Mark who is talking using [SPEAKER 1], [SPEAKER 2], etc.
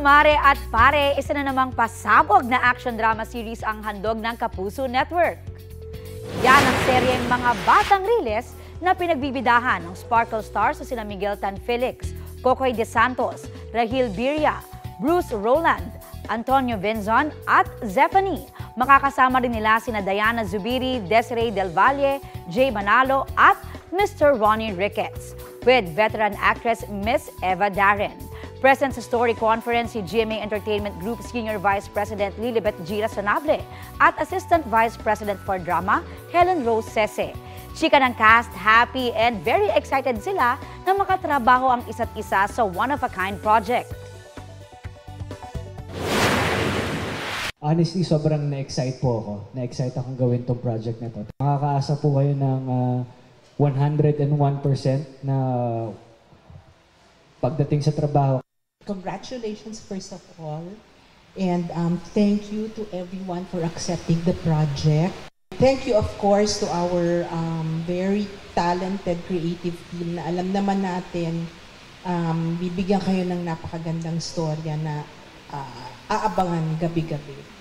[SPEAKER 1] mare at pare, isa na namang pasabog na action drama series ang handog ng Kapuso Network. Yan ang seryeng mga batang riles na pinagbibidahan ng Sparkle Stars sa sina Miguel Tan Felix, Kokoy De Santos, Rahil Biria, Bruce Roland, Antonio Benzon at Zephanie. Makakasama rin nila sina Diana Zubiri, Desiree Del Valle, Jay Manalo at Mr. Ronnie Ricketts with veteran actress Miss Eva Darren. Present sa story conference si GMA Entertainment Group Senior Vice President Lilibet Gira Sanable at Assistant Vice President for Drama Helen Rose Sese. Chika ng cast, happy and very excited sila na makatrabaho ang isa't isa sa one-of-a-kind project.
[SPEAKER 2] Honestly, sobrang na-excite po ako. Na-excite akong gawin tong project na to. Makakaasa po kayo ng ah, 101% na pagdating sa trabaho.
[SPEAKER 3] Congratulations, first of all. And um, thank you to everyone for accepting the project. Thank you, of course, to our um, very talented creative team na alam naman natin, um, bibigyan kayo ng napakagandang storya na ah, aabangan gabi-gabi.